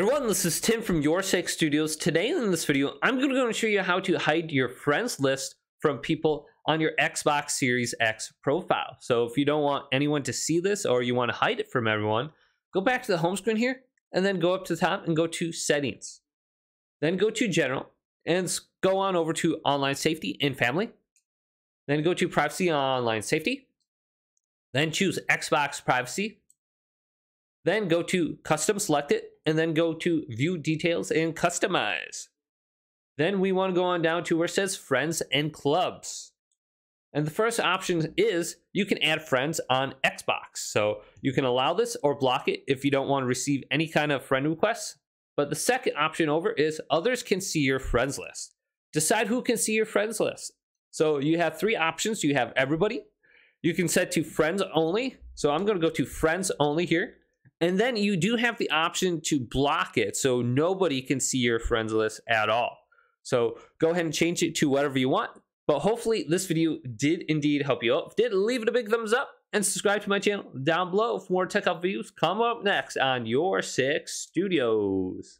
everyone, this is Tim from Your Six Studios. Today in this video, I'm going to show you how to hide your friends list from people on your Xbox Series X profile. So if you don't want anyone to see this or you want to hide it from everyone, go back to the home screen here and then go up to the top and go to settings. Then go to general and go on over to online safety and family. Then go to privacy online safety. Then choose Xbox privacy. Then go to custom select it and then go to view details and customize. Then we want to go on down to where it says friends and clubs. And the first option is you can add friends on Xbox. So you can allow this or block it if you don't want to receive any kind of friend requests. But the second option over is others can see your friends list. Decide who can see your friends list. So you have three options. You have everybody. You can set to friends only. So I'm going to go to friends only here. And then you do have the option to block it so nobody can see your friends list at all. So go ahead and change it to whatever you want. But hopefully this video did indeed help you out. Did, leave it a big thumbs up and subscribe to my channel down below for more tech up videos. Come up next on Your Six Studios.